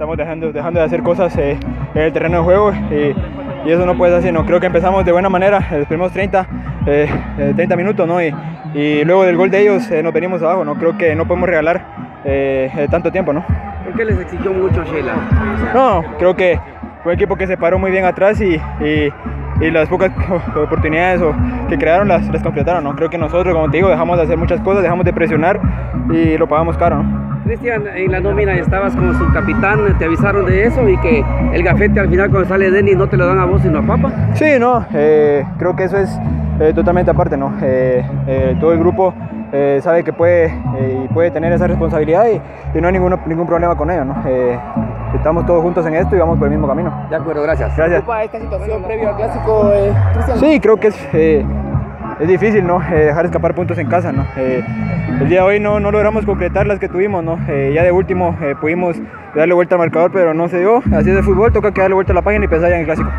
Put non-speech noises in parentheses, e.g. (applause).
estamos dejando, dejando de hacer cosas eh, en el terreno de juego y, y, eso no puede ser así, ¿no? Creo que empezamos de buena manera, los primeros 30, 30 minutos, ¿no? Y, y, luego del gol de ellos nos venimos abajo, ¿no? Creo que no podemos regalar tanto tiempo, ¿no? ¿Por qué les exigió mucho Sheila? No, creo que fue un equipo que se paró muy bien atrás y, y, y las pocas (laughs) oportunidades que crearon las, las, completaron. ¿no? Creo que nosotros, como te digo, dejamos de hacer muchas cosas, dejamos de presionar y lo pagamos caro. ¿no? Cristian, en la nómina estabas como subcapitán, te avisaron de eso y que el gafete al final cuando sale Denis no te lo dan a vos sino a Papa. Sí, no, eh, creo que eso es eh, totalmente aparte, ¿no? Eh, todo el grupo eh, sabe que puede, eh, puede tener esa responsabilidad y, y no hay ningún, ningún problema con ello. ¿no? Eh, estamos todos juntos en esto y vamos por el mismo camino. De acuerdo, gracias. Gracias. esta situación previo al clásico, Cristian? Sí, creo que es, es difícil ¿no? dejar escapar puntos en casa. ¿no? el día de hoy no, no logramos concretar las que tuvimos. ¿no? ya de último pudimos darle vuelta al marcador, pero no se dio. Así es el fútbol, toca que darle vuelta a la página y pensar en el clásico.